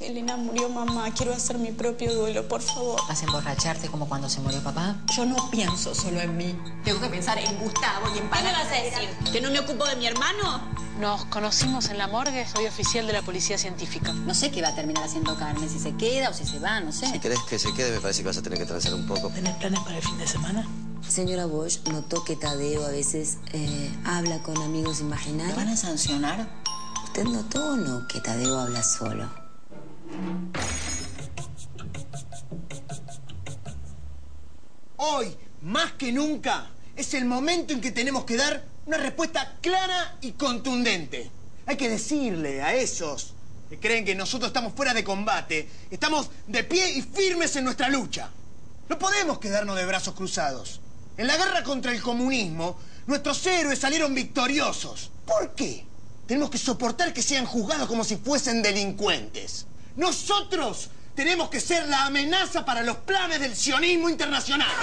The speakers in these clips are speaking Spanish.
Elena, murió mamá. Quiero hacer mi propio duelo, por favor. ¿Vas a emborracharte como cuando se murió papá? Yo no pienso solo en mí. Tengo que pensar en Gustavo y en ¿Qué me vas a decir? ¿Que no me ocupo de mi hermano? Nos conocimos en la morgue, soy oficial de la policía científica. No sé qué va a terminar haciendo Carmen, si se queda o si se va, no sé. Si querés que se quede, me parece que vas a tener que transar un poco. ¿Tenés planes para el fin de semana? Señora Bosch, notó que Tadeo a veces eh, habla con amigos imaginarios. ¿Lo van a sancionar? ¿Usted notó o no que Tadeo habla solo? Hoy, más que nunca, es el momento en que tenemos que dar una respuesta clara y contundente. Hay que decirle a esos que creen que nosotros estamos fuera de combate, estamos de pie y firmes en nuestra lucha. No podemos quedarnos de brazos cruzados. En la guerra contra el comunismo, nuestros héroes salieron victoriosos. ¿Por qué? Tenemos que soportar que sean juzgados como si fuesen delincuentes. Nosotros tenemos que ser la amenaza para los planes del sionismo internacional.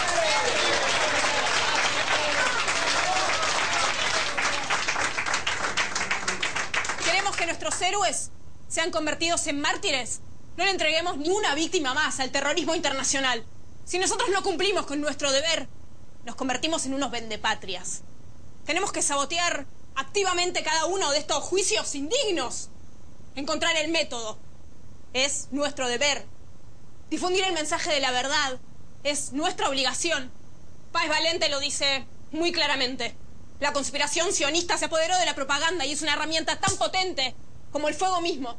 Queremos que nuestros héroes sean convertidos en mártires. No le entreguemos ni una víctima más al terrorismo internacional. Si nosotros no cumplimos con nuestro deber, nos convertimos en unos vendepatrias. Tenemos que sabotear activamente cada uno de estos juicios indignos. Encontrar el método. Es nuestro deber. Difundir el mensaje de la verdad es nuestra obligación. Paz Valente lo dice muy claramente. La conspiración sionista se apoderó de la propaganda y es una herramienta tan potente como el fuego mismo.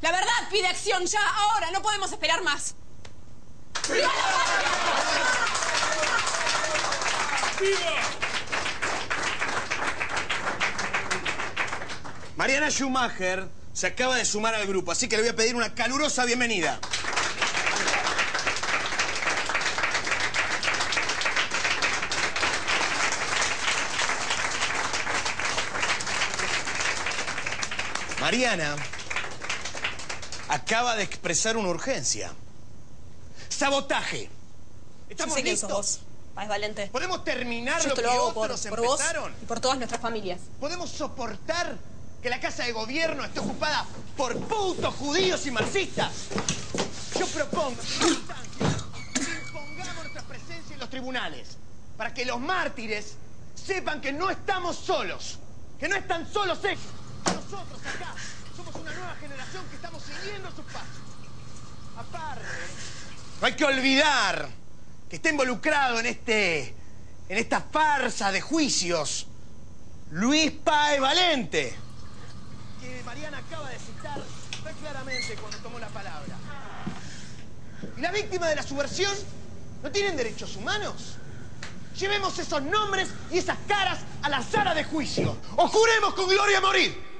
La verdad pide acción ya, ahora, no podemos esperar más. ¡Viva Mariana Schumacher se acaba de sumar al grupo, así que le voy a pedir una calurosa bienvenida. Mariana acaba de expresar una urgencia. Sabotaje. ¿Estamos Yo sé listos? vos, Paz Valente. ¿Podemos terminar Yo lo que lo hago por, otros por vos y por todas nuestras familias. ¿Podemos soportar que la casa de gobierno esté ocupada por putos judíos y marxistas? Yo propongo que impongamos nuestra presencia en los tribunales para que los mártires sepan que no estamos solos, que no están solos ellos. Nosotros acá somos una nueva generación que estamos siguiendo sus pasos. Aparte, no hay que olvidar que está involucrado en este, en esta farsa de juicios Luis Pae Valente, que Mariana acaba de citar muy claramente cuando tomó la palabra. ¿Y la víctima de la subversión no tienen derechos humanos? Llevemos esos nombres y esas caras a la sala de juicio. ¡O juremos con gloria morir!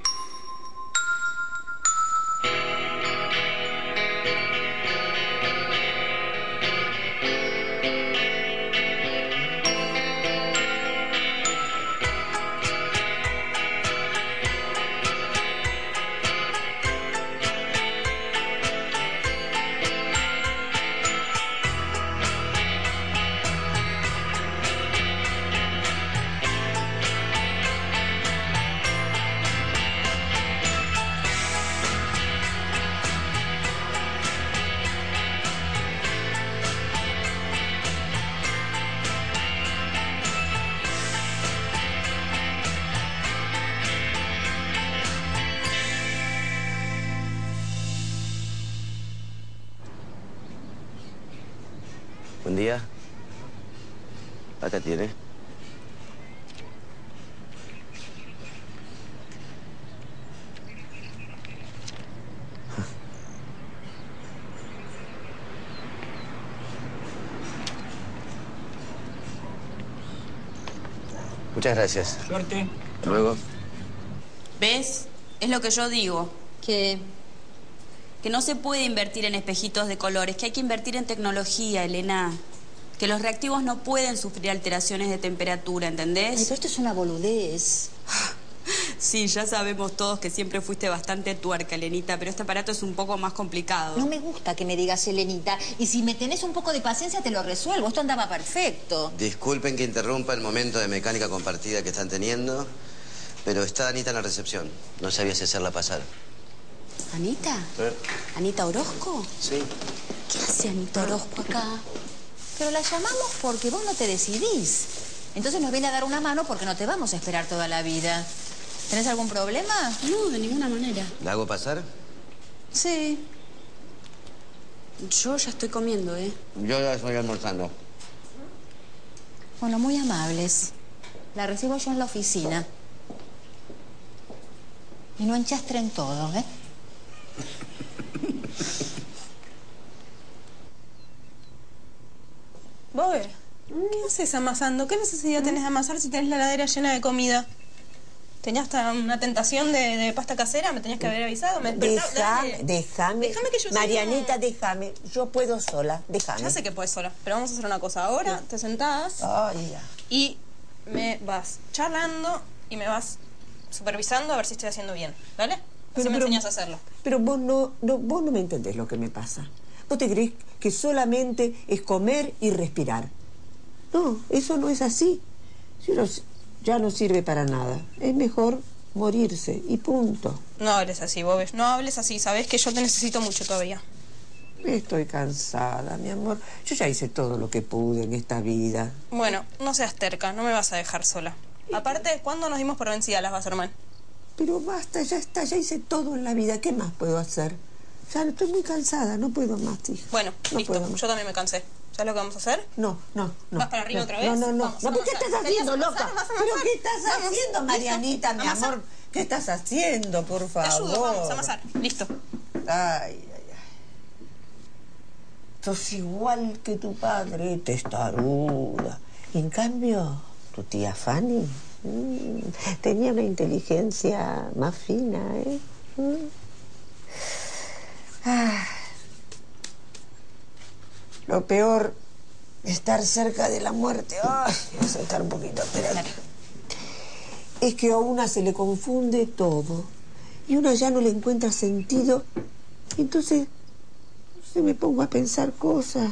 Muchas gracias. Suerte. Hasta luego. ¿Ves? Es lo que yo digo. Que Que no se puede invertir en espejitos de colores, que hay que invertir en tecnología, Elena. Que los reactivos no pueden sufrir alteraciones de temperatura, Ay, ¿entendés? pero esto es una boludez. Sí, ya sabemos todos que siempre fuiste bastante tuerca, Elenita, pero este aparato es un poco más complicado. No me gusta que me digas Elenita. Y si me tenés un poco de paciencia, te lo resuelvo. Esto andaba perfecto. Disculpen que interrumpa el momento de mecánica compartida que están teniendo, pero está Anita en la recepción. No sabía si hacerla pasar. ¿Anita? ¿Anita Orozco? Sí. ¿Qué hace Anita Orozco acá? Pero la llamamos porque vos no te decidís. Entonces nos viene a dar una mano porque no te vamos a esperar toda la vida. ¿Tenés algún problema? No, de ninguna manera. ¿La hago pasar? Sí. Yo ya estoy comiendo, ¿eh? Yo ya estoy almorzando. Bueno, muy amables. La recibo yo en la oficina. Y no enchastren todo, ¿eh? Bobe, ¿qué haces amasando? ¿Qué necesidad tenés de amasar si tenés la heladera llena de comida? ¿Tenías hasta una tentación de, de pasta casera? ¿Me tenías que haber avisado? Me- no, Déjame, déjame. Déjame que yo Marianita, déjame. Yo puedo sola, déjame. Ya sé que puedes sola, pero vamos a hacer una cosa. Ahora te sentás y me vas charlando y me vas supervisando a ver si estoy haciendo bien. ¿Dale? Así Pero- me pero- enseñas a hacerlo. Pero vos no, no, vos no me entendés lo que me pasa. Vos te crees que solamente es comer y respirar. No, eso no es así. Si uno s- ya no sirve para nada. Es mejor morirse y punto. No hables así, Bobe. No hables así. Sabes que yo te necesito mucho todavía. Estoy cansada, mi amor. Yo ya hice todo lo que pude en esta vida. Bueno, no seas terca. No me vas a dejar sola. Aparte, ¿cuándo nos dimos por vencidas las Wasserman? Pero basta, ya está, ya hice todo en la vida. ¿Qué más puedo hacer? Ya estoy muy cansada, no puedo más, hija. Bueno, No listo. Yo también me cansé. ¿Sabes lo que vamos a hacer? No, no, no. ¿Vas para arriba no, otra vez? No, no, no. Vamos, no, ¿Qué estás haciendo, ¿Querías loca? ¿Pero qué estás haciendo. Marianita, mi Amasar. amor? ¿Qué estás haciendo, por Te favor? ayudo, vamos a amasar. Listo. Ay, ay, ay. Sos igual que tu padre, testaruda. En cambio, tu tía Fanny mm, tenía una inteligencia más fina, ¿eh? Mm. Ah. Lo peor, estar cerca de la muerte. Ay, voy a un poquito, espérate. Es que a una se le confunde todo y una ya no le encuentra sentido. Entonces, se me pongo a pensar cosas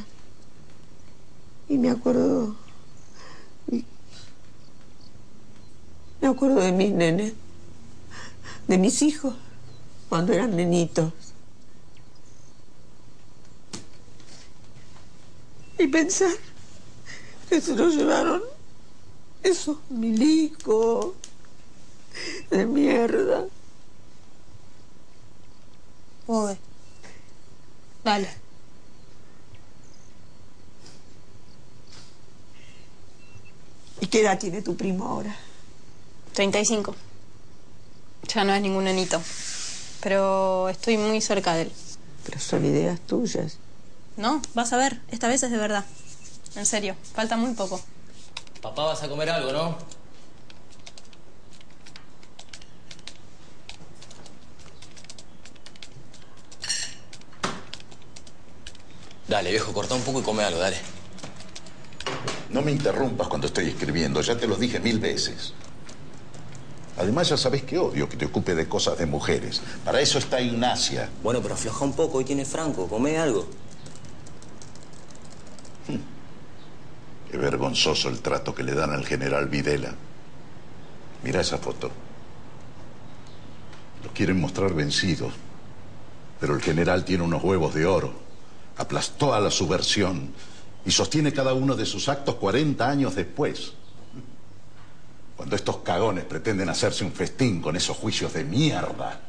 y me acuerdo. Me acuerdo de mis nenes, de mis hijos, cuando eran nenitos. Y pensar que se lo llevaron esos milicos de mierda. Bobe. Dale. ¿Y qué edad tiene tu primo ahora? 35. Ya no es ningún nenito. Pero estoy muy cerca de él. Pero son ideas tuyas. ¿No? Vas a ver. Esta vez es de verdad. En serio. Falta muy poco. Papá, vas a comer algo, ¿no? Dale, viejo, corta un poco y come algo, dale. No me interrumpas cuando estoy escribiendo, ya te lo dije mil veces. Además, ya sabes que odio que te ocupe de cosas de mujeres. Para eso está Ignacia. Bueno, pero afloja un poco, hoy tiene Franco, come algo. Vergonzoso el trato que le dan al general Videla. Mira esa foto. Lo quieren mostrar vencido. Pero el general tiene unos huevos de oro. Aplastó a la subversión y sostiene cada uno de sus actos 40 años después. Cuando estos cagones pretenden hacerse un festín con esos juicios de mierda.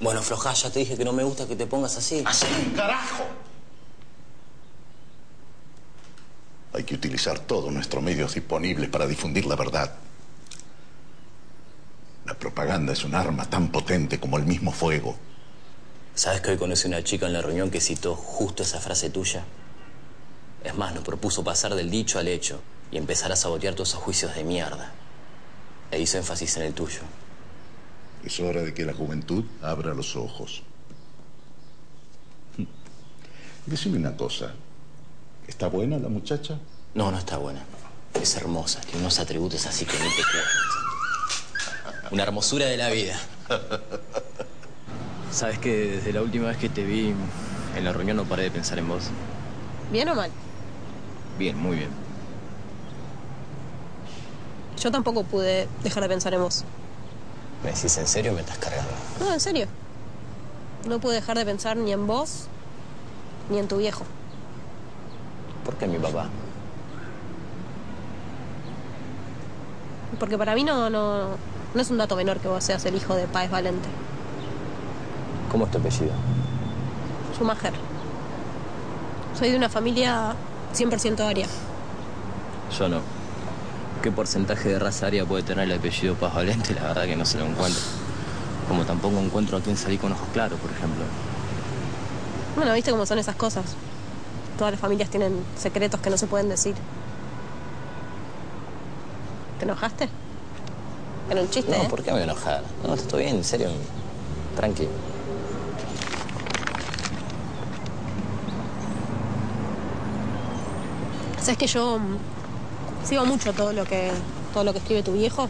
Bueno, aflojá, ya te dije que no me gusta que te pongas así. ¡Así, carajo! Hay que utilizar todos nuestros medios disponibles para difundir la verdad. La propaganda es un arma tan potente como el mismo fuego. ¿Sabes que hoy conocí una chica en la reunión que citó justo esa frase tuya? Es más, nos propuso pasar del dicho al hecho y empezar a sabotear todos esos juicios de mierda. E hizo énfasis en el tuyo. Es hora de que la juventud abra los ojos. Decime una cosa. ¿Está buena la muchacha? No, no está buena. Es hermosa, tiene unos atributos así que ni te cuento. Una hermosura de la vida. Sabes que desde la última vez que te vi en la reunión no paré de pensar en vos. ¿Bien o mal? Bien, muy bien. Yo tampoco pude dejar de pensar en vos. ¿Me decís en serio o me estás cargando? No, en serio. No puedo dejar de pensar ni en vos ni en tu viejo. ¿Por qué mi papá? Porque para mí no, no, no es un dato menor que vos seas el hijo de Páez Valente. ¿Cómo es tu apellido? Schumacher. Soy de una familia 100% aria. Yo no. ¿Qué porcentaje de raza aria puede tener el apellido Paz Valente? La verdad que no se lo encuentro. Como tampoco encuentro a quien salí con ojos claros, por ejemplo. Bueno, viste cómo son esas cosas. Todas las familias tienen secretos que no se pueden decir. ¿Te enojaste? Era un chiste, No, ¿eh? ¿por qué me voy a enojar? No, estoy bien, en serio. Tranqui. Sabes que yo sigo mucho todo lo que todo lo que escribe tu viejo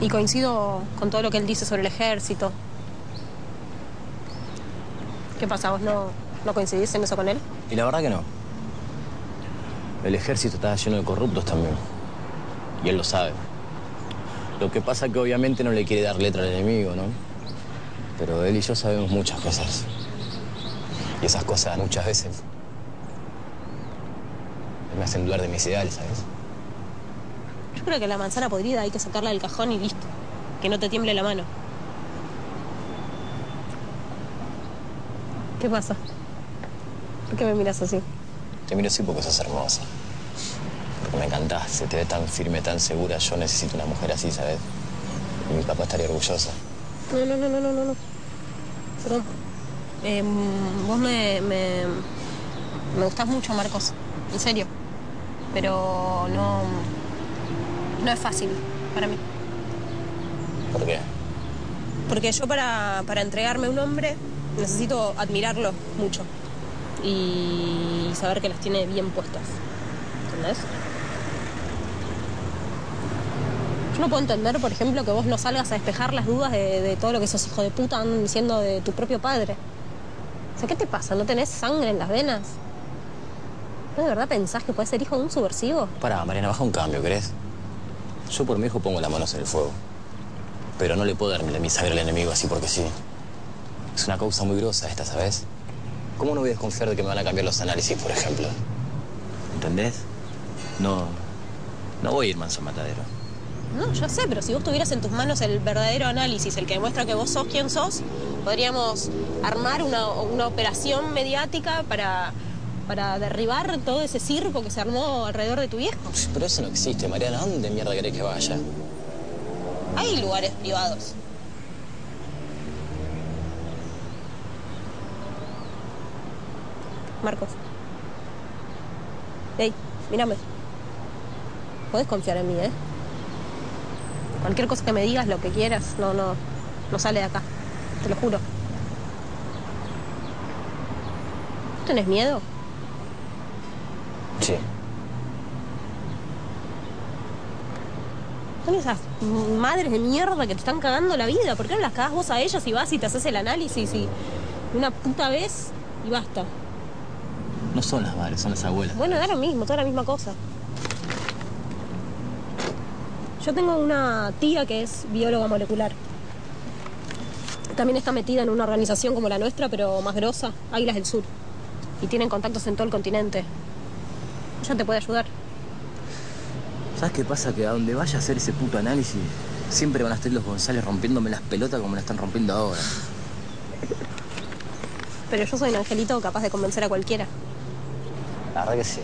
y coincido con todo lo que él dice sobre el ejército. ¿Qué pasa? ¿Vos no, no coincidís en eso con él? Y la verdad que no. El ejército está lleno de corruptos también. Y él lo sabe. Lo que pasa es que obviamente no le quiere dar letra al enemigo, ¿no? Pero él y yo sabemos muchas cosas. Y esas cosas muchas veces me hacen dudar de mis ideales, ¿sabes? Yo creo que la manzana podrida hay que sacarla del cajón y listo. Que no te tiemble la mano. ¿Qué pasa? ¿Por qué me miras así? Te miro así porque sos hermosa. Porque me encantás, se te ve tan firme, tan segura. Yo necesito una mujer así, ¿sabes? Y mi papá estaría orgulloso. No, no, no, no, no, no. no. Perdón. Eh, vos me, me. Me gustás mucho, Marcos. En serio. Pero no. No es fácil para mí. ¿Por qué? Porque yo para, para entregarme a un hombre necesito admirarlo mucho. Y saber que las tiene bien puestas. ¿Entendés? Yo no puedo entender, por ejemplo, que vos no salgas a despejar las dudas de, de todo lo que esos hijos de puta andan diciendo de tu propio padre. O sea, ¿qué te pasa? ¿No tenés sangre en las venas? ¿No de verdad pensás que puedes ser hijo de un subversivo? Pará, Mariana, baja un cambio, ¿querés? Yo por mi hijo pongo las manos en el fuego. Pero no le puedo dar mi sangre al enemigo así porque sí. Es una causa muy grosa esta, ¿sabes? ¿Cómo no voy a desconfiar de que me van a cambiar los análisis, por ejemplo? ¿Entendés? No. No voy a ir manso matadero. No, ya sé, pero si vos tuvieras en tus manos el verdadero análisis, el que demuestra que vos sos quien sos, podríamos armar una, una operación mediática para, para derribar todo ese circo que se armó alrededor de tu viejo. Pero eso no existe, Mariana. ¿A dónde mierda querés que vaya? Hay lugares privados. Marcos. Ey, mírame. Podés confiar en mí, ¿eh? Cualquier cosa que me digas, lo que quieras, no, no, no sale de acá. Te lo juro. ¿Tenés miedo? Sí. Son esas madres de mierda que te están cagando la vida. ¿Por qué no las cagás vos a ellas y vas y te haces el análisis y una puta vez y basta? No son las madres, son las abuelas. Bueno, da lo mismo, toda la misma cosa. Yo tengo una tía que es bióloga molecular. También está metida en una organización como la nuestra, pero más grosa, Águilas del Sur. Y tienen contactos en todo el continente. Ella te puede ayudar. ¿Sabes qué pasa? Que a donde vaya a hacer ese puto análisis, siempre van a estar los González rompiéndome las pelotas como me la están rompiendo ahora. Pero yo soy un angelito capaz de convencer a cualquiera. La verdad que sí.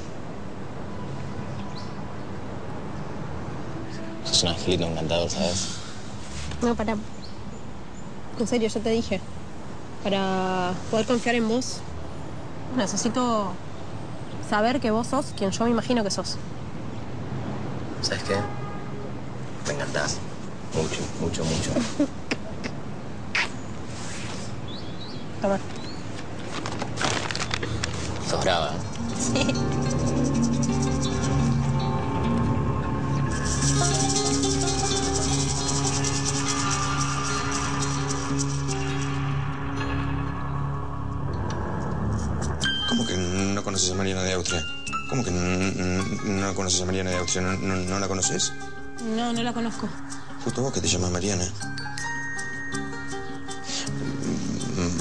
Sos un angelito encantador, ¿sabes? No, para. En serio, yo te dije. Para poder confiar en vos, necesito saber que vos sos quien yo me imagino que sos. ¿Sabes qué? Me encantás. Mucho, mucho, mucho. Toma. ¿No, no- no la conoces? No, no la conozco. Justo vos que te llamas Mariana.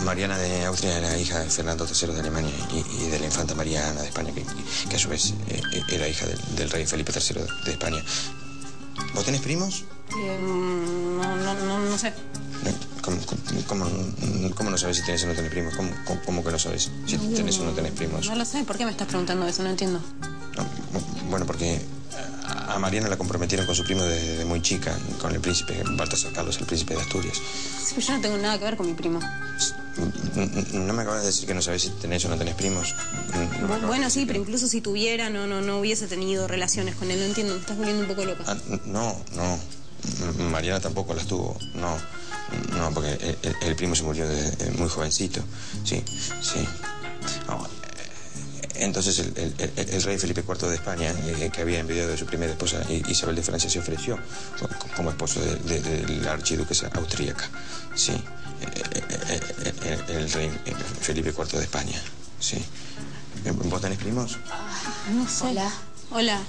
Mariana de Austria era hija de Fernando III de Alemania y, y de la infanta Mariana de España, que, que a su vez eh, era hija del, del rey Felipe III de España. ¿Vos tenés primos? Eh, no, no, no, no sé. ¿Cómo, cómo, cómo- no sabes si tenés o no tenés primos? ¿Cómo, cómo, cómo que no sabes si tenés o no tenés primos? No lo sé. ¿Por qué me estás preguntando eso? No entiendo. Bueno, porque a Mariana la comprometieron con su primo desde muy chica, con el príncipe Baltasar Carlos, el príncipe de Asturias. Sí, pero yo no tengo nada que ver con mi primo. ¿No me acabas de decir que no sabes si tenés o no tenés primos? No Bueno, sí, pero incluso si tuviera, no, no, no hubiese tenido relaciones con él. No entiendo, me estás volviendo un poco loca. Ah, no, no. Mariana tampoco las tuvo. No, no, porque el, el- el primo se murió de, de muy jovencito. Sí, sí. No, eh, entonces el, el- el- el rey Felipe IV de España, eh, que había envidiado de su primera esposa Isabel de Francia, se ofreció co- como esposo de, de- de la archiduquesa austríaca. Sí, eh, eh, el rey Felipe IV de España. Sí. ¿Vos tenés primos? No sé. Hola. Hola.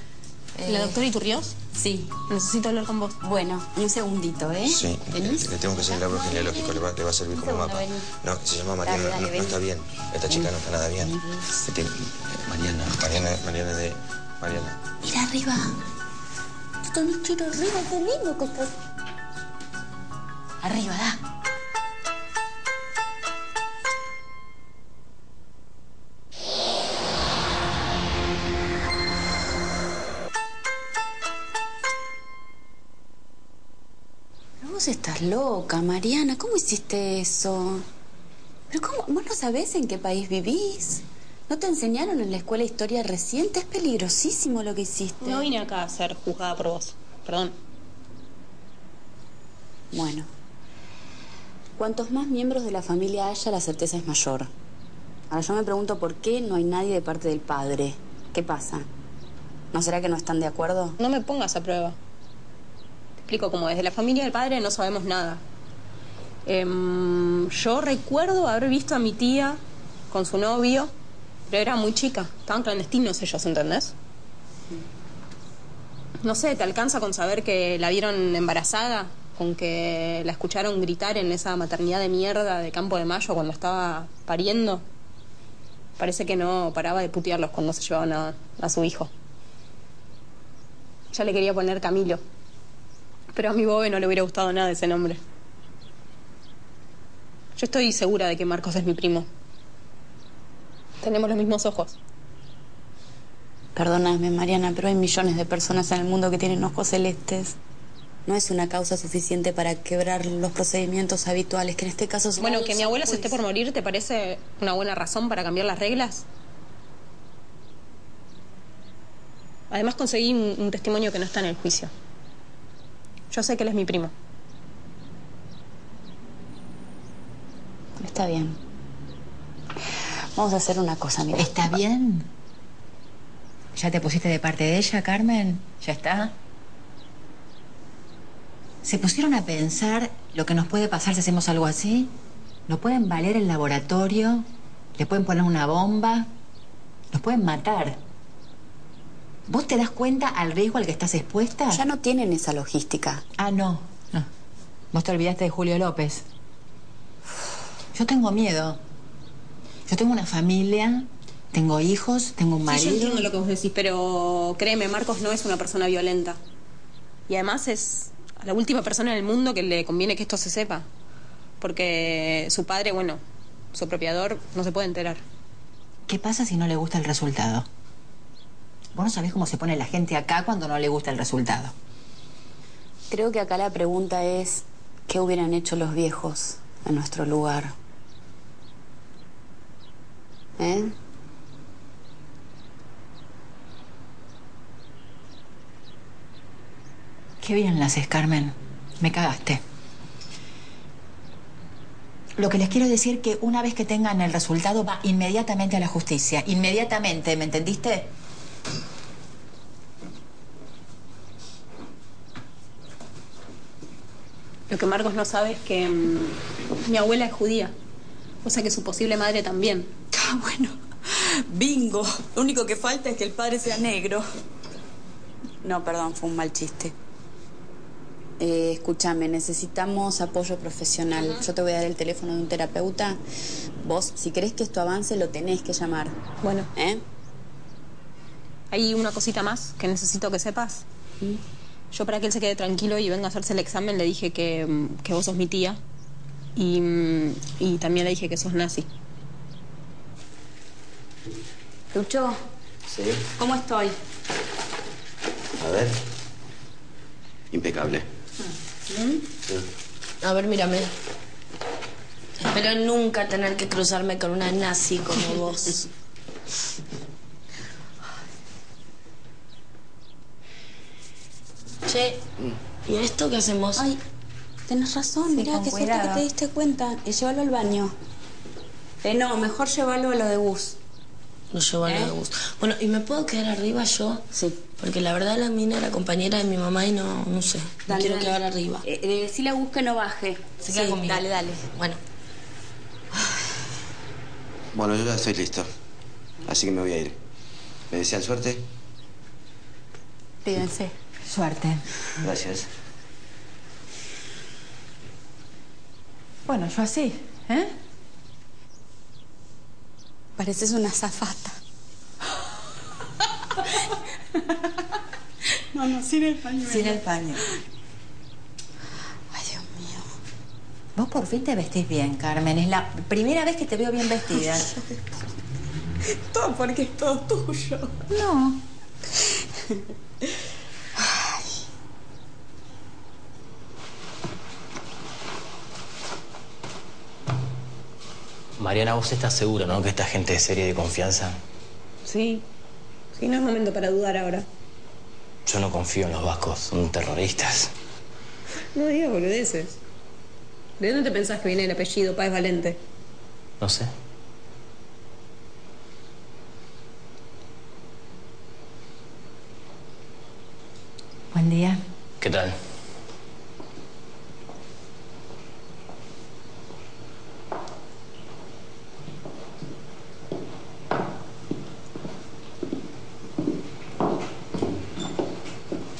¿La Eh, doctora Iturrios? Sí. Necesito hablar con vos. Bueno, un segundito, ¿eh? Sí, le, ¿Venís? le tengo que hacer el árbol genealógico, le va, le va a servir como segundo, mapa. vení. No, se llama Mariana, Dale, dale, no, está bien. Esta chica no está nada bien. Tiene- Mariana, Mariana, Mariana de... Mariana. Mira arriba. Tú tenés que ir arriba, qué lindo que estás. Arriba, da. Pero vos estás loca, Mariana. ¿Cómo hiciste eso? ¿Pero cómo? ¿Vos no sabés en qué país vivís? ¿No te enseñaron en la escuela historia reciente? Es peligrosísimo lo que hiciste. No vine acá a ser juzgada por vos. Perdón. Bueno. Cuantos más miembros de la familia haya, la certeza es mayor. Ahora yo me pregunto por qué no hay nadie de parte del padre. ¿Qué pasa? ¿No será que no están de acuerdo? No me pongas a prueba. Te explico cómo desde la familia del padre no sabemos nada. Em, yo recuerdo haber visto a mi tía con su novio, pero era muy chica. Estaban clandestinos ellos, ¿entendés? No sé, ¿te alcanza con saber que la vieron embarazada? Con que la escucharon gritar en esa maternidad de mierda de Campo de Mayo cuando estaba pariendo. Parece que no paraba de putearlos cuando se llevaban a, su hijo. Ya le quería poner Camilo. Pero a mi bobe no le hubiera gustado nada ese nombre. Yo estoy segura de que Marcos es mi primo. Tenemos los mismos ojos. Perdóname, Mariana, pero hay millones de personas en el mundo que tienen ojos celestes. No es una causa suficiente para quebrar los procedimientos habituales, que en este caso son... Bueno, que mi abuela se esté por morir, ¿te parece una buena razón para cambiar las reglas? Además conseguí un, un testimonio que no está en el juicio. Yo sé que él es mi primo. Está bien. Vamos a hacer una cosa, mira. ¿Está bien? ¿Ya te pusiste de parte de ella, Carmen? ¿Ya está? ¿Se pusieron a pensar lo que nos puede pasar si hacemos algo así? ¿Nos pueden valer el laboratorio? ¿Le pueden poner una bomba? ¿Nos pueden matar? ¿Vos te das cuenta al riesgo al que estás expuesta? Ya no tienen esa logística. Ah, no. no. Vos te olvidaste de Julio López. Yo tengo miedo. Yo tengo una familia, tengo hijos, tengo un Sí, marido. yo entiendo lo que vos decís, pero créeme, Marcos no es una persona violenta. Y además es la última persona en el mundo que le conviene que esto se sepa. Porque su padre, bueno, su apropiador, no se puede enterar. ¿Qué pasa si no le gusta el resultado? Vos no sabés cómo se pone la gente acá cuando no le gusta el resultado. Creo que acá la pregunta es, ¿qué hubieran hecho los viejos en nuestro lugar? ¿Eh? Qué bien la haces, Carmen. Me cagaste. Lo que les quiero decir que una vez que tengan el resultado va inmediatamente a la justicia. Inmediatamente, ¿me entendiste? Lo que Marcos no sabe es que mm, mi abuela es judía. O sea que su posible madre también. Ah, bueno. Bingo. Lo único que falta es que el padre sea negro. No, perdón, fue un mal chiste. eh, escúchame, necesitamos apoyo profesional. Yo te voy a dar el teléfono de un terapeuta. Vos, si querés que esto avance, lo tenés que llamar. Bueno. ¿Eh? Hay una cosita más que necesito que sepas. Yo para que él se quede tranquilo y venga a hacerse el examen le dije que, mm, que vos sos mi tía. Y, mm, y también le dije que sos nazi. Lucho, Sí. ¿cómo estoy? A ver. Impecable. A ver, mírame. Espero nunca tener que cruzarme con una nazi como vos. Che, ¿y esto qué hacemos? Ay, tenés razón, mirá, con qué suerte que te diste cuenta. Y llévalo al baño. Eh, no, mejor llévalo a lo de bus. Lo llevo ¿Eh? de bus. Bueno, ¿y me puedo quedar arriba yo? Sí. Porque la verdad la mina era compañera de mi mamá y no, no sé. Me Dale, quiero dale. quedar arriba. Eh, eh, decile a bus que no baje. Se queda conmigo. Dale, dale. Bueno. Bueno, yo ya estoy listo. Así que me voy a ir. ¿Me desean suerte? Fíjense. Suerte. Gracias. Bueno, yo así, ¿eh? Pareces una zafata. no, no, sin el pañuelo. Sin el paño. Ay, Dios mío. Vos por fin te vestís bien, Carmen. Es la primera vez que te veo bien vestida. Todo porque es todo tuyo. No. Mariana, ¿vos estás segura, no? Que esta gente es seria y de confianza. Sí. Sí, no es momento para dudar ahora. Yo no confío en los vascos, son terroristas. No digas boludeces. ¿De dónde te pensás que viene el apellido Páez Valente? No sé. Buen día. ¿Qué tal?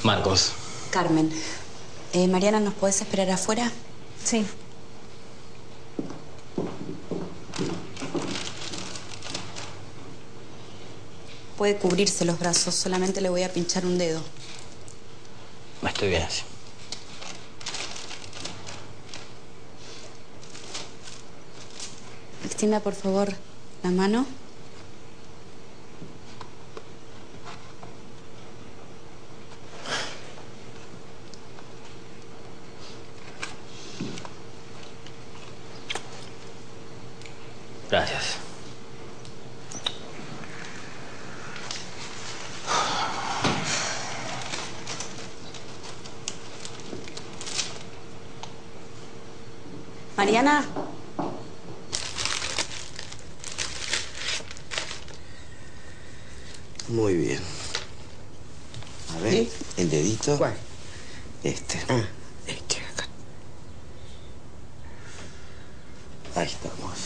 Marcos, Carmen, eh, Mariana, ¿nos podés esperar afuera? Sí. Puede cubrirse los brazos, solamente le voy a pinchar un dedo. estoy bien así. Extienda, por favor, la mano. Gracias. Muy bien. A ver, el dedito. ¿Cuál? Este. Ah, este acá. Ahí estamos.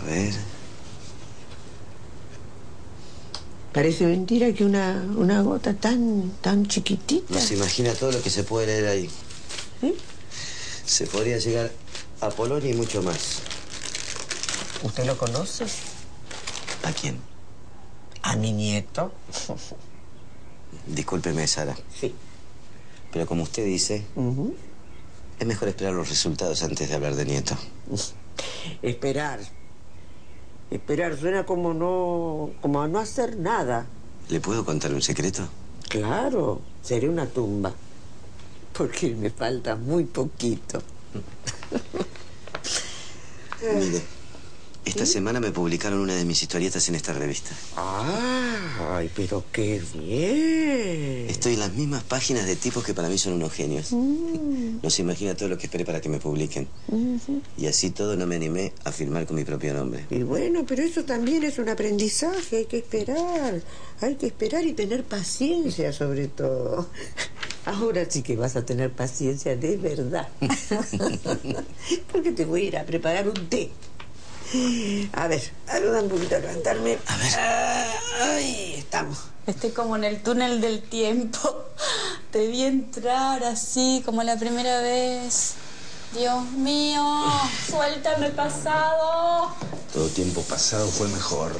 A ver. Parece mentira que una, una gota tan, tan chiquitita. No se imagina todo lo que se puede leer ahí. ¿Eh? Se podría llegar a Polonia y mucho más. ¿Usted lo conoce? ¿A quién? A mi nieto. Discúlpeme, Sara. Sí. Pero como usted dice, es mejor esperar los resultados antes de hablar de nieto. Esperar. Esperar suena como no. como a no hacer nada. ¿Le puedo contar un secreto? Claro, sería una tumba. Porque me falta muy poquito. Mire, esta semana me publicaron una de mis historietas en esta revista. Ay, pero qué bien. Estoy en las mismas páginas de tipos que para mí son unos genios. Mm. No se imagina todo lo que esperé para que me publiquen. Ujú. Y así todo no me animé a firmar con mi propio nombre. Y bueno, pero eso también es un aprendizaje, hay que esperar. Hay que esperar y tener paciencia sobre todo. Ahora sí que vas a tener paciencia de verdad. Porque te voy a ir a preparar un té. A ver, ayuda un poquito a levantarme. A ver. Ahí estamos. estoy como en el túnel del tiempo. Te vi entrar así, como la primera vez. Dios mío, suéltame pasado. Todo tiempo pasado fue mejor.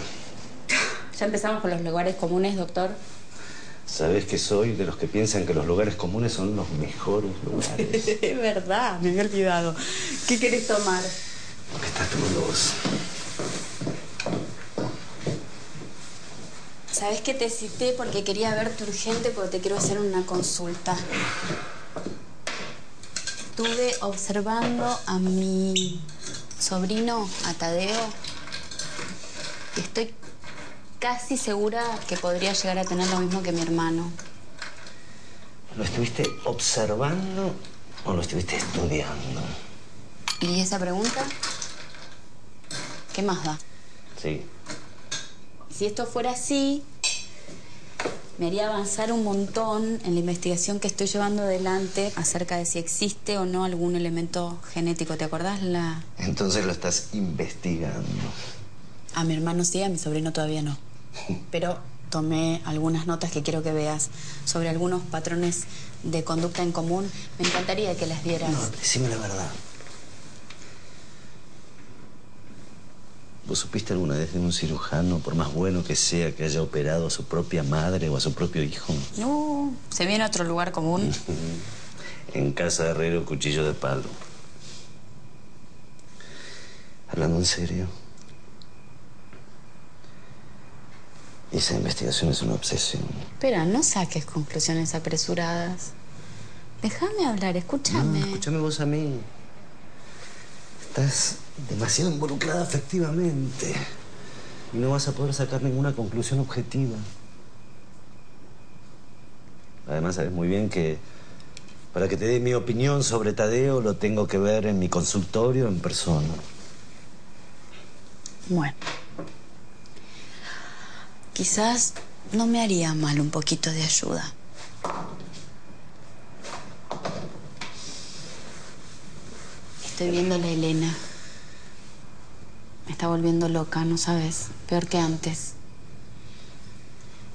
Ya empezamos con los lugares comunes, doctor. Sabes que soy de los que piensan que los lugares comunes son los mejores lugares. es verdad, me había olvidado. ¿Qué querés tomar? Lo que estás tomando vos. ¿Sabes que te cité porque quería verte urgente porque te quiero hacer una consulta? Estuve observando a mi sobrino, a Tadeo, y estoy casi segura que podría llegar a tener lo mismo que mi hermano. ¿Lo estuviste observando o lo estuviste estudiando? ¿Y esa pregunta? ¿Qué más da? Sí. Si esto fuera así, me haría avanzar un montón en la investigación que estoy llevando adelante acerca de si existe o no algún elemento genético. ¿Te acordás la...? Entonces lo estás investigando. A mi hermano sí, a mi sobrino todavía no. Pero tomé algunas notas que quiero que veas sobre algunos patrones de conducta en común. Me encantaría que las vieras. No, decime la verdad. ¿Vos supiste alguna vez de un cirujano, por más bueno que sea, que haya operado a su propia madre o a su propio hijo? No, se viene a otro lugar común. en casa de herrero, cuchillo de palo. Hablando en serio. Esa investigación es una obsesión. Espera, no saques conclusiones apresuradas. Déjame hablar, escúchame. No, escúchame vos a mí. Estás demasiado involucrada afectivamente. Y no vas a poder sacar ninguna conclusión objetiva. Además, sabes muy bien que para que te dé mi opinión sobre Tadeo lo tengo que ver en mi consultorio en persona. Bueno. Quizás no me haría mal un poquito de ayuda. Estoy viendo a la Elena. Me está volviendo loca, ¿no sabes? Peor que antes.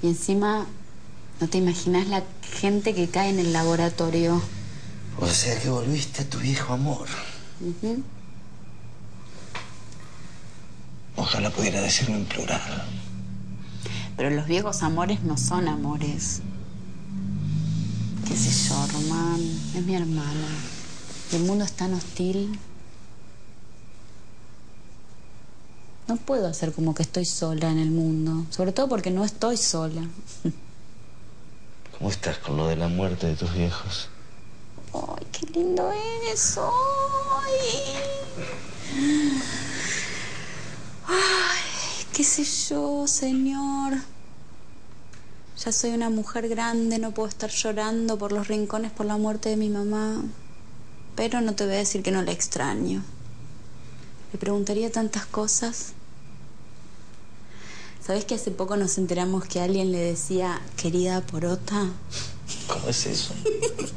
Y encima, no te imaginas la gente que cae en el laboratorio. O sea que volviste a tu viejo amor. Ojalá pudiera decirlo en plural. Pero los viejos amores no son amores. ¿Qué sé yo, Román? Es mi hermana. Y el mundo es tan hostil. No puedo hacer como que estoy sola en el mundo. Sobre todo porque no estoy sola. ¿Cómo estás con lo de la muerte de tus viejos? ¡Ay, qué lindo eso! ¡Ay! Ay, qué sé yo, señor. Ya soy una mujer grande, no puedo estar llorando por los rincones por la muerte de mi mamá. Pero no te voy a decir que no la extraño. Le preguntaría tantas cosas. ¿Sabes que hace poco nos enteramos que alguien le decía querida porota? ¿Cómo es eso?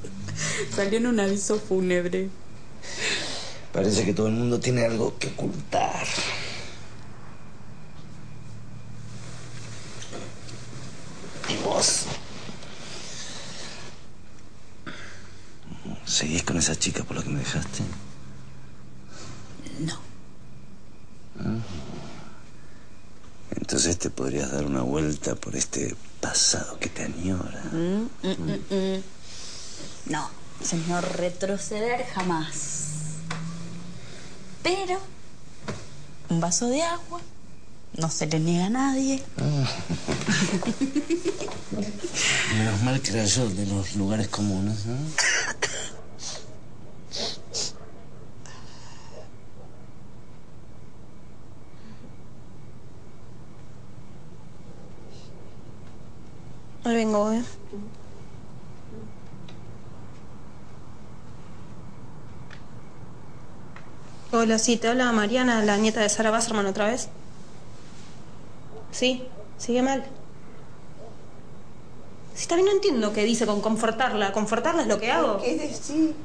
Salió en un aviso fúnebre. Parece que todo el mundo tiene algo que ocultar. ¿Y vos? ¿Seguís con esa chica por la que me dejaste? No. Ah. Entonces te podrías dar una vuelta por este pasado que te añora. Mm, mm, mm, mm. No, señor, retroceder jamás. Pero un vaso de agua no se le niega a nadie. Menos mal que era yo de los lugares comunes, ¿no? Ahí vengo, ¿eh? Hola, sí, te habla Mariana, la nieta de Sara Basserman otra vez. Sí, sigue mal. Sí, también no entiendo qué dice con confortarla. ¿Confortarla es lo que hago? ¿Qué decir?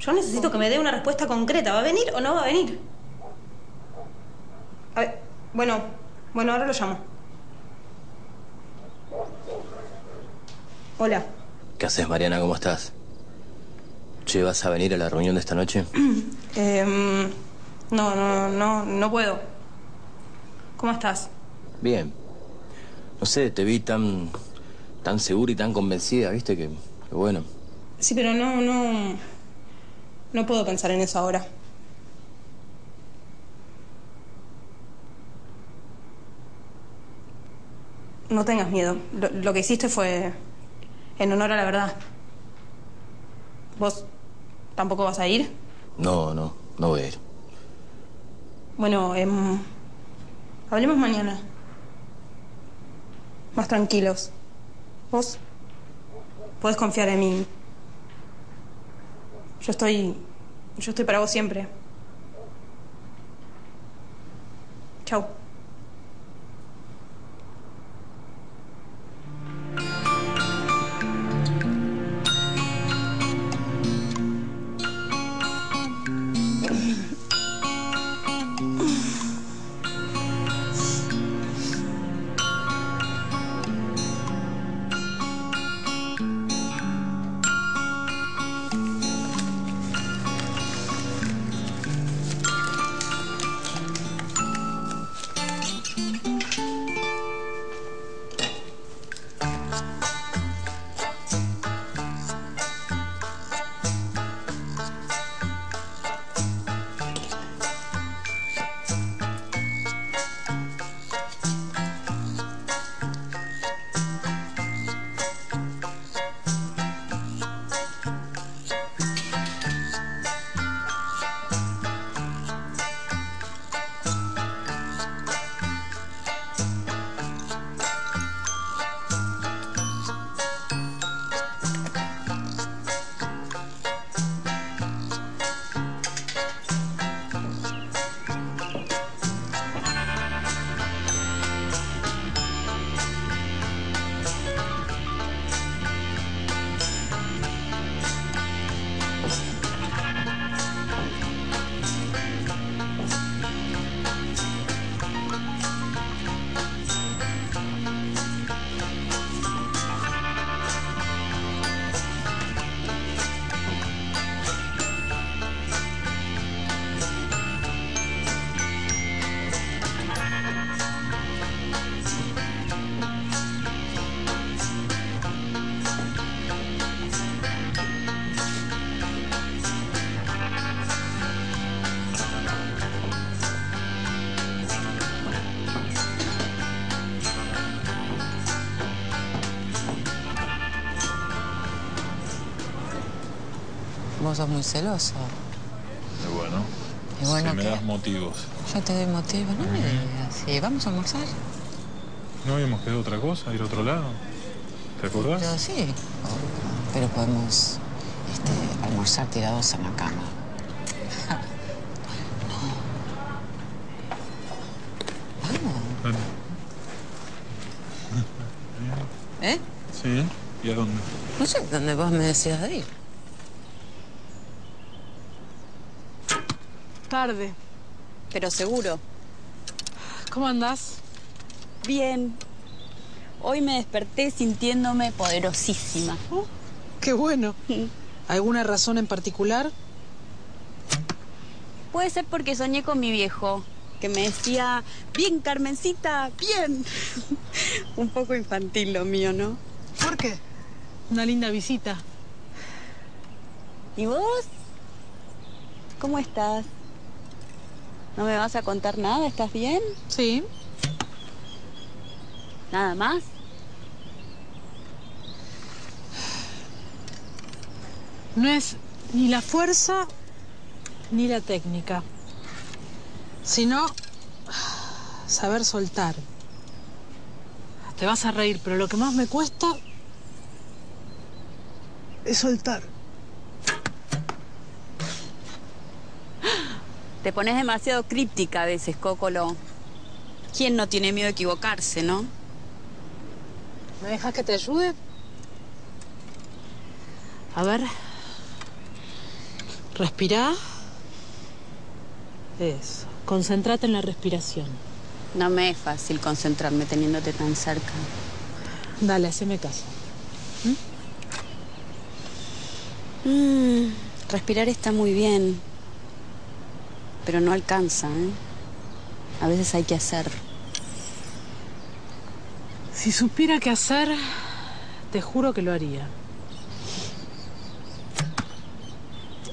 Yo necesito que me dé una respuesta concreta. ¿Va a venir o no va a venir? A ver, bueno, bueno, ahora lo llamo. Hola. ¿Qué haces, Mariana? ¿Cómo estás? Che, ¿vas a venir a la reunión de esta noche? Em, no, no, no, no puedo. ¿Cómo estás? Bien. No sé, te vi tan, tan segura y tan convencida, ¿viste? Que, que bueno. Sí, pero no, no. No puedo pensar en eso ahora. No tengas miedo. Lo, lo que hiciste fue en honor a la verdad. ¿Vos tampoco vas a ir? No, no, no voy a ir. Bueno, em, hablemos mañana. Más tranquilos. Vos podés confiar en mí. Yo estoy. Yo estoy para vos siempre. Chau. Vos sos muy celoso. Y bueno, Y bueno, si me ¿qué? das motivos. Yo te doy motivo, no me digas. Sí, vamos a almorzar. ¿No habíamos quedado otra cosa? ¿Ir a otro lado? ¿Te acordás? Sí. Pero podemos este, almorzar tirados en la cama. Dale. ¿Eh? ¿Sí? ¿Y a dónde? No sé, dónde vos me decías de ir. Tarde. Pero seguro. ¿Cómo andás? Bien. Hoy me desperté sintiéndome poderosísima. Qué bueno. ¿Alguna razón en particular? Puede ser porque soñé con mi viejo, que me decía, bien Carmencita, bien. Un poco infantil lo mío, ¿no? ¿Por qué? Una linda visita. ¿Y vos? ¿Cómo estás? ¿No me vas a contar nada? ¿Estás bien? Sí. ¿Nada más? No es ni la fuerza ni la técnica, sino saber soltar. Te vas a reír, pero lo que más me cuesta es soltar. Te pones demasiado críptica a veces, Cócolo. ¿Quién no tiene miedo de equivocarse, no? ¿Me dejas que te ayude? A ver. Respirá. Eso. Concéntrate en la respiración. No me es fácil concentrarme teniéndote tan cerca. Dale, haceme caso. ¿Mm? Mm, respirar está muy bien, pero no alcanza, ¿eh? A veces hay que hacer. Si supiera qué hacer, te juro que lo haría.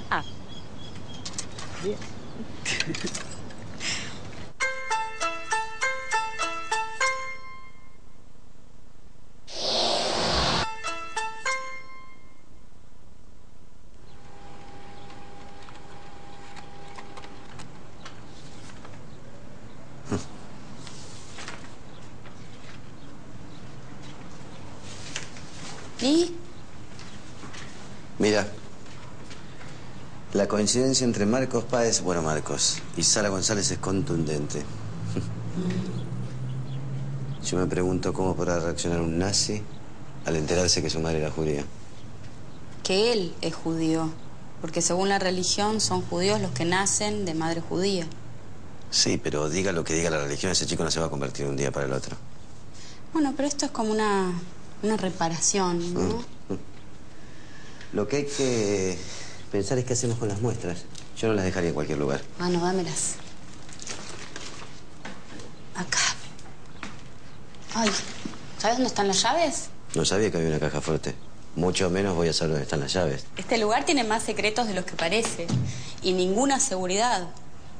Ah. Bien. coincidencia entre Marcos Páez, bueno, Marcos, y Sara González es contundente. Yo me pregunto cómo podrá reaccionar un nazi al enterarse que su madre era judía. Que él es judío. Porque según la religión son judíos los que nacen de madre judía. Sí, pero diga lo que diga la religión, ese chico no se va a convertir de un día para el otro. Bueno, pero esto es como una, una reparación, ¿no? Lo que hay que pensar es qué hacemos con las muestras. Yo no las dejaría en cualquier lugar. Ah, no, dámelas. Acá. Ay, ¿sabes dónde están las llaves? No sabía que había una caja fuerte. Mucho menos voy a saber dónde están las llaves. Este lugar tiene más secretos de los que parece. Y ninguna seguridad.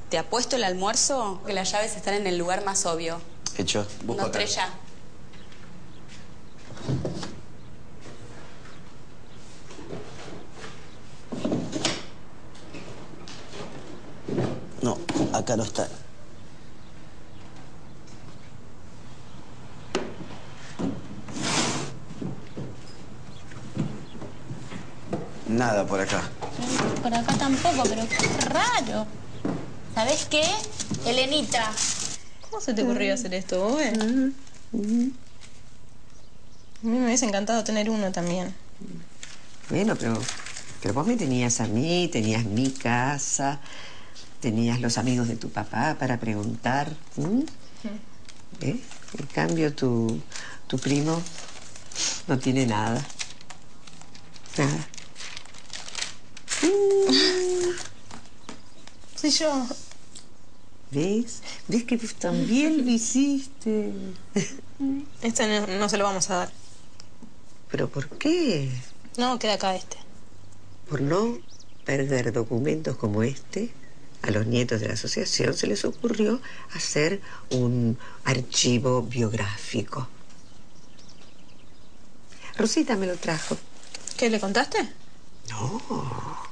Te apuesto el almuerzo que las llaves están en el lugar más obvio. Hecho, busco acá. estrella. No, acá no está. Nada por acá. Por acá tampoco, pero qué raro. ¿Sabes qué? Elenita. ¿Cómo se te ocurrió hacer esto, vos? eh? A mí me hubiese encantado tener uno también. Bueno, pero, pero vos me tenías a mí, tenías mi casa, tenías los amigos de tu papá para preguntar. ¿m? ¿Eh? En cambio, tu, tu primo no tiene nada. Nada. Sí, yo. ¿Ves? ¿Ves que también lo hiciste? Este no, no se lo vamos a dar. ¿Pero por qué? No, queda acá este. Por no perder documentos como este, a los nietos de la asociación se les ocurrió hacer un archivo biográfico. Rosita me lo trajo. ¿Qué le contaste? No,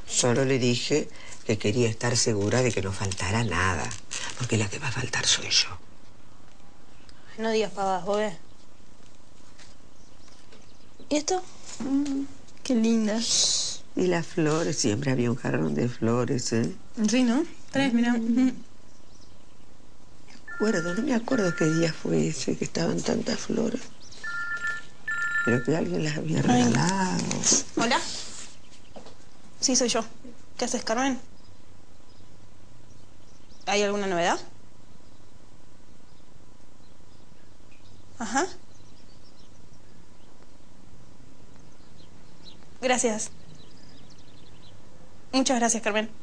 solo le dije que quería estar segura de que no faltara nada, porque la que va a faltar soy yo. No digas pavadas, ves. ¿Y esto? Mm, qué linda. Y las flores, siempre había un jarrón de flores, ¿eh? Sí, ¿no? Tres, mira. Me acuerdo, no me acuerdo qué día fue ese que estaban tantas flores. Pero que alguien las había regalado. Hola. Sí, soy yo. ¿Qué haces, Carmen? ¿Hay alguna novedad? Ajá. Gracias. Muchas gracias, Carmen.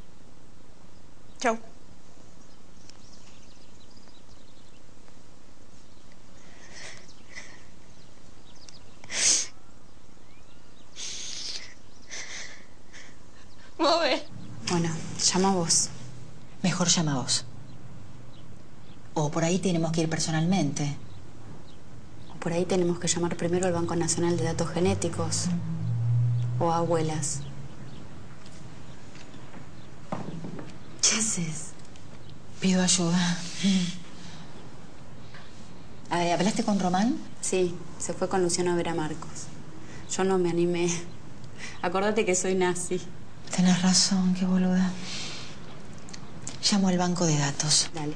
Ves. Bueno, llama vos. Mejor llama vos. O por ahí tenemos que ir personalmente. Por ahí tenemos que llamar primero al Banco Nacional de Datos Genéticos. O a abuelas. ¿Qué haces? Pido ayuda. A ver, ¿hablaste con Román? Sí, se fue con Luciano a ver a Marcos. Yo no me animé. Acordate que soy nazi. Tenés razón, qué boluda. Llamo al banco de datos. Dale.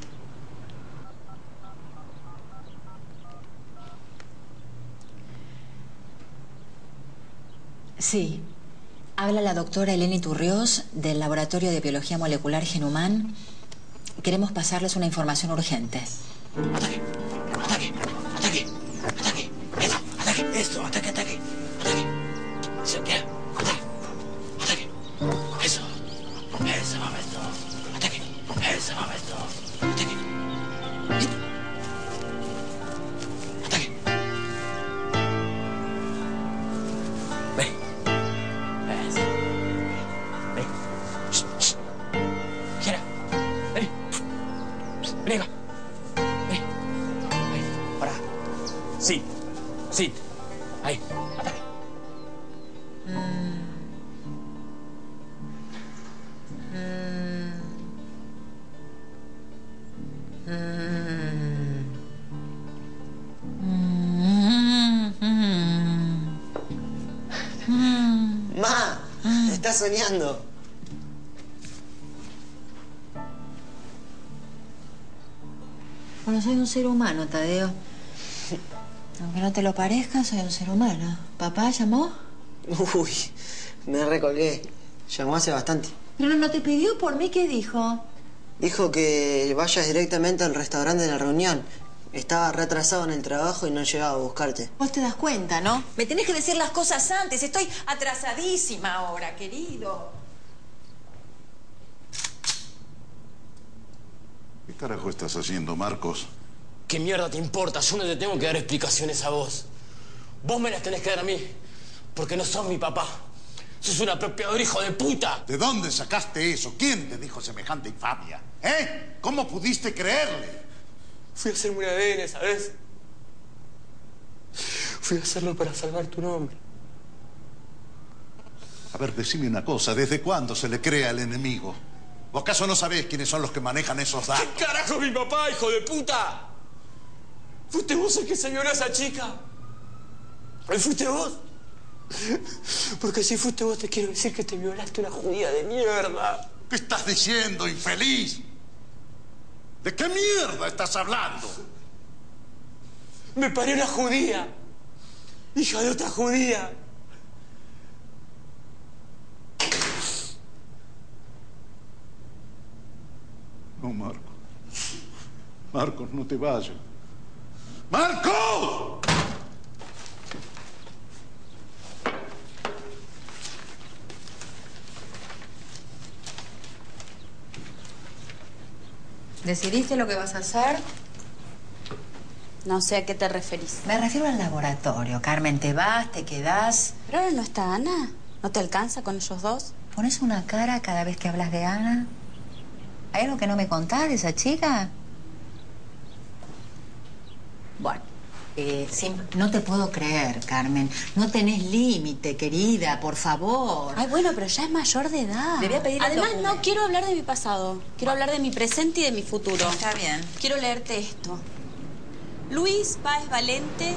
Sí. Habla la doctora Eleni Turriós del Laboratorio de Biología Molecular Genumán. Queremos pasarles una información urgente. Bueno, soy un ser humano, Tadeo. Aunque no te lo parezca, soy un ser humano. ¿Papá llamó? Uy, me recolgué. Llamó hace bastante. Pero no te pidió por mí, ¿qué dijo? Dijo que vayas directamente al restaurante de la reunión. Estaba retrasado en el trabajo y no llegaba a buscarte. Vos te das cuenta, ¿no? Me tenés que decir las cosas antes. Estoy atrasadísima ahora, querido. ¿Qué carajo estás haciendo, Marcos? ¿Qué mierda te importa? Yo no te tengo que dar explicaciones a vos. Vos me las tenés que dar a mí. Porque no sos mi papá. Sos un apropiador hijo de puta. ¿De dónde sacaste eso? ¿Quién te dijo semejante infamia? ¿Eh? ¿Cómo pudiste creerle? Fui a hacerme un ADN, ¿sabes? Fui a hacerlo para salvar tu nombre. A ver, decime una cosa. ¿Desde cuándo se le cree al enemigo? ¿O acaso no sabés quiénes son los que manejan esos datos? ¿Qué carajo mi papá, hijo de puta? ¿Fuiste vos el que se violó a esa chica? ¿Eh, ¿Fuiste vos? Porque si fuiste vos te quiero decir que te violaste una judía de mierda. ¿Qué estás diciendo, infeliz? ¿De qué mierda estás hablando? Me paré una judía. Hija de otra judía. No, Marcos. Marcos, no te vayas. ¡Marcos! ¿Decidiste lo que vas a hacer? No sé a qué te referís. Me refiero al laboratorio. Carmen, ¿te vas? ¿Te quedás? ¿Pero ahora no está Ana? ¿No te alcanza con ellos dos? ¿Pones una cara cada vez que hablas de Ana? ¿Hay algo que no me contás de esa chica? Bueno, eh, no te puedo creer, Carmen. No tenés límite, querida, por favor. Ay, bueno, pero ya es mayor de edad. Le voy a pedir Además, no quiero hablar de mi pasado. Quiero hablar de mi presente y de mi futuro. Está bien. Quiero leerte esto. Luis Páez Valente,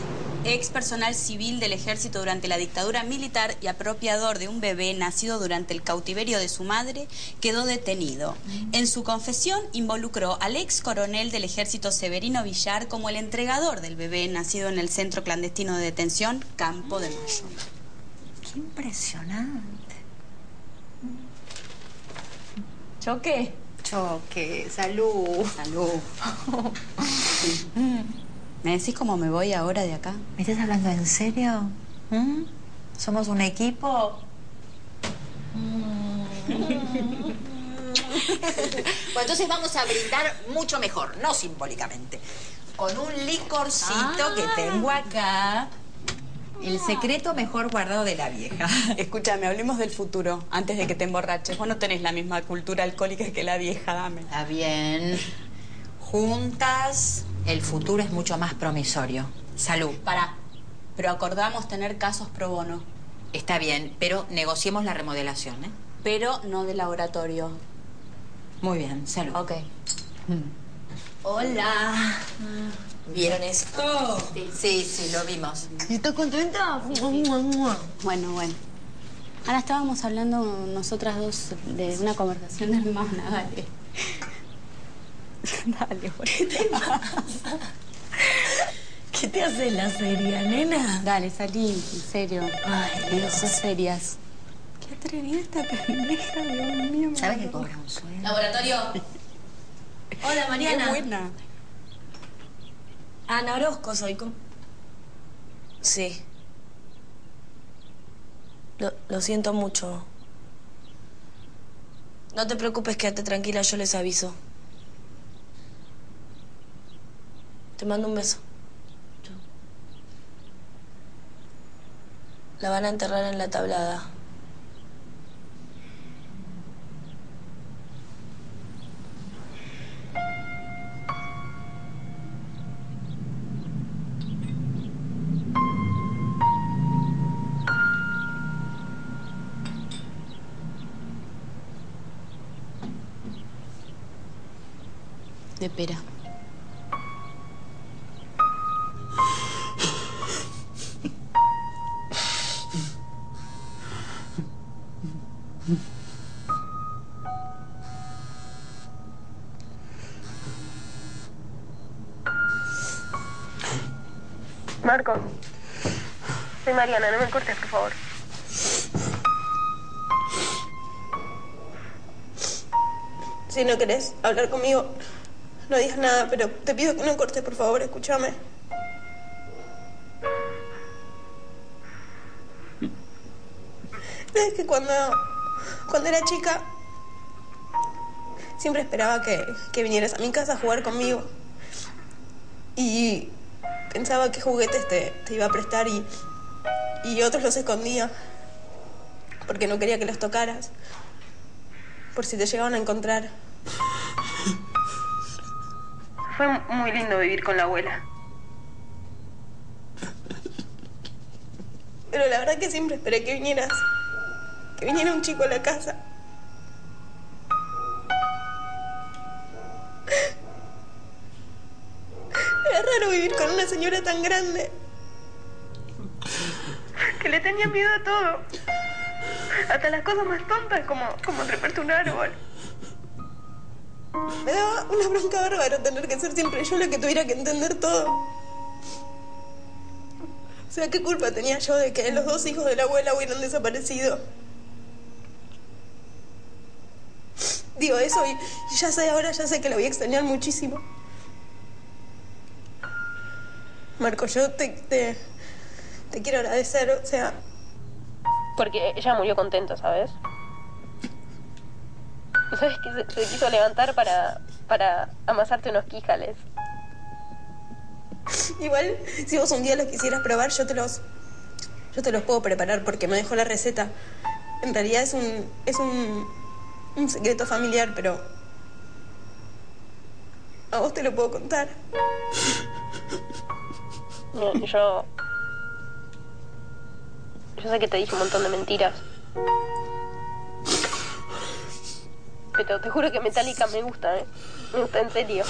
ex personal civil del ejército durante la dictadura militar y apropiador de un bebé nacido durante el cautiverio de su madre, quedó detenido. En su confesión involucró al ex coronel del ejército Severino Villar como el entregador del bebé nacido en el centro clandestino de detención Campo de Mayo. Qué impresionante. ¿Choque? Choque, salud. Salud. ¿Me decís cómo me voy ahora de acá? ¿Me estás hablando en serio? ¿Mm? ¿Somos un equipo? Bueno, entonces vamos a brindar mucho mejor, no simbólicamente. Con un licorcito que tengo acá. El secreto mejor guardado de la vieja. Escúchame, hablemos del futuro, antes de que te emborraches. Vos no tenés la misma cultura alcohólica que la vieja, dame. Está bien. Juntas, el futuro es mucho más promisorio. Salud. Pará. Pero acordamos tener casos pro bono. Está bien, pero negociemos la remodelación, ¿eh? Pero no de laboratorio. Muy bien, salud. Ok. Hola. ¿Vieron esto? Sí, sí, sí, lo vimos. ¿Estás contenta? Bueno, bueno. Ahora estábamos hablando nosotras dos de una conversación de hermana, dale. Dale, ¿Qué te pasa? ¿Qué te hace la serie, nena? Dale, salí, en serio. Ay, no sos serias. Qué atrevida esta pendeja, Dios mío. ¿Sabes que cobra un sueldo? Laboratorio. Hola, Mariana. Qué buena. Ana Orozco soy. ¿cómo? Sí. Lo, lo siento mucho. No te preocupes, quédate tranquila, yo les aviso. Te mando un beso. La van a enterrar en la tablada. De. Querés hablar conmigo, no digas nada, pero te pido que no cortes, por favor, escúchame. Sabes que cuando, cuando era chica, siempre esperaba que, que vinieras a mi casa a jugar conmigo. Y pensaba que juguetes te, te iba a prestar y, y otros los escondía. Porque no quería que los tocaras. Por si te llegaban a encontrar. Fue muy lindo vivir con la abuela. Pero la verdad que siempre esperé que vinieras. Que viniera un chico a la casa. Era raro vivir con una señora tan grande. Que le tenía miedo a todo. Hasta las cosas más tontas como, como treparte un árbol. Me daba una bronca bárbara tener que ser siempre yo la que tuviera que entender todo. O sea, ¿qué culpa tenía yo de que los dos hijos de la abuela hubieran desaparecido? Digo eso y, ya sé, ahora ya sé que la voy a extrañar muchísimo. Marco, yo te, te, te quiero agradecer, o sea... Porque ella murió contenta, ¿sabes? ¿Sabes que se, se quiso levantar para, para amasarte unos quíjales? Igual, si vos un día los quisieras probar, yo te los... Yo te los puedo preparar porque me dejó la receta. En realidad es un... es un... un secreto familiar, pero... A vos te lo puedo contar. No, yo... Yo sé que te dije un montón de mentiras. Pero te juro que Metallica me gusta, ¿eh? Me gusta en serio.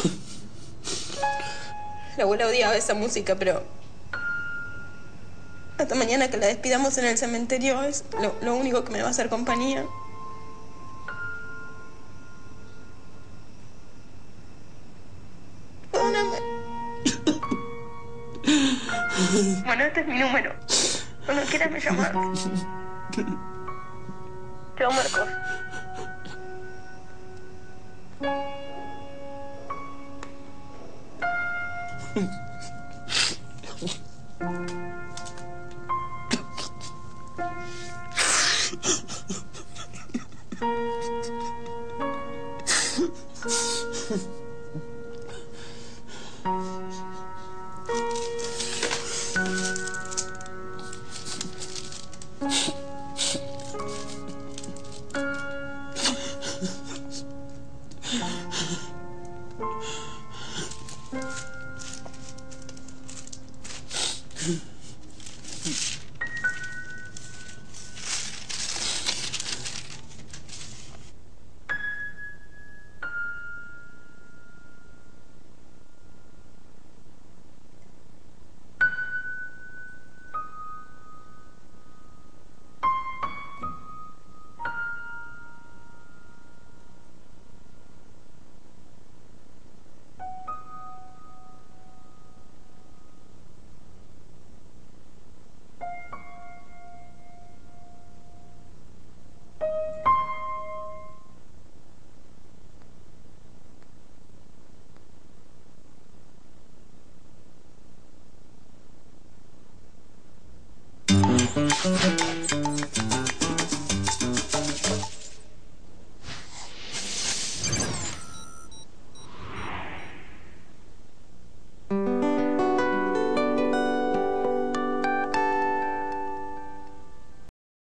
La abuela odiaba esa música, pero... Hasta mañana que la despidamos en el cementerio es lo, lo único que me va a hacer compañía. Perdóname. Bueno, este es mi número. Cuando quieras me llamas. Chao, Marcos. 嗯